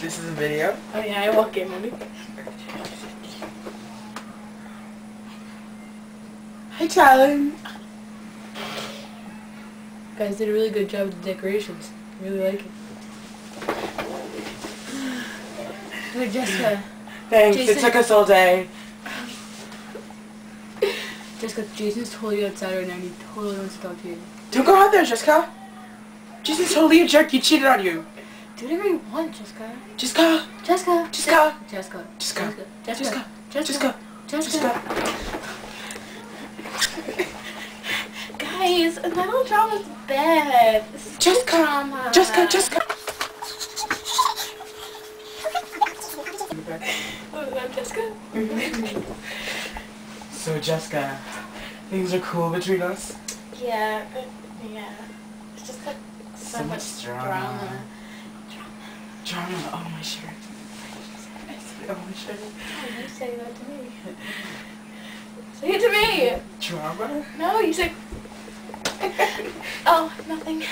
This is a video. Oh yeah, I walk in maybe. Hi, Talan. Guys did a really good job with the decorations. I really like it. Good, Jessica. Thanks. Jason. It took us all day. Jessica, Jason's totally outside right now and he totally wants to talk to you. Don't go out there, Jessica. Jason's totally a jerk. He cheated on you. Do whatever you want, Jessica. Jessica. Jessica. Jessica. Jessica. Jessica. Jessica. Jessica. Jessica. Jessica. Guys, metal drama's bad. Jessica. Jessica. Jessica. Oh, Jessica. So, Jessica, things are cool between us. Yeah, yeah. It's just like so, So much much drama. drama. Drama on my shirt. I said on my shirt. Oh, you say that to me. Say it to me. Drama? No, you say. oh, nothing.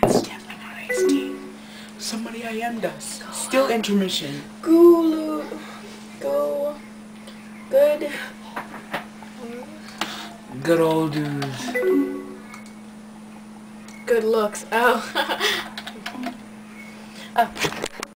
That's definitely not iced tea. Somebody I am does. Still intermission. Gulu. Go. Good. Good old dudes. Good looks. Oh. oh.